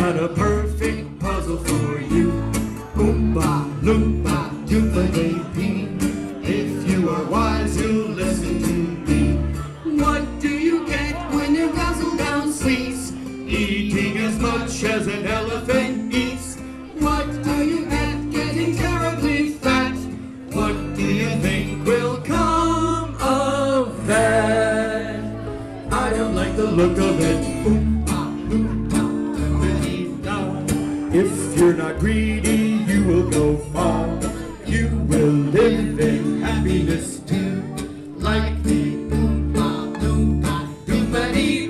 got a perfect puzzle for you. Oompa, loompa, doompa, pee. If you are wise, you'll listen to me. What do you get when you guzzle down sweets? Eating as much as an elephant eats. What do you get getting terribly fat? What do you think will come of that? I don't like the look of it. Oompa. If you're not greedy, you will go far. You will live in happiness too, like the Oompa Loompa Doompity.